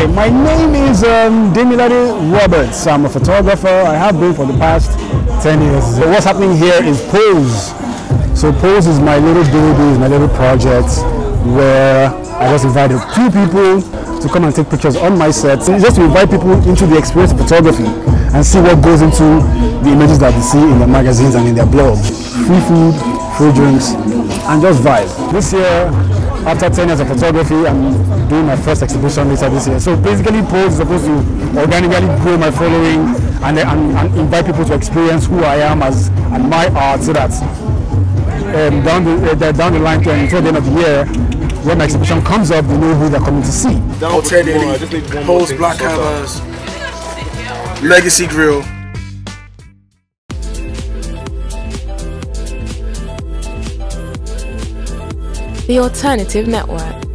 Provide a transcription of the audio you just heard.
Hi, my name is um, Demilade Roberts. I'm a photographer. I have been for the past 10 years. What's happening here is Pose. So Pose is my little baby, is my little project where I just invited a few people to come and take pictures on my set. So just to invite people into the experience of photography and see what goes into the images that they see in their magazines and in their blogs. Free food, free drinks, and just vibe. This year, after 10 years of photography, I'm doing my first exhibition later this year. So basically, Pose is supposed to organically grow my following and, and, and, invite people to experience who I am as and my art so that um, down, the, uh, down the line, until the end of the year, when my exhibition comes up, they know who they're coming to see. Down Pose Black Canvas, Legacy Grill. The Alternative Network.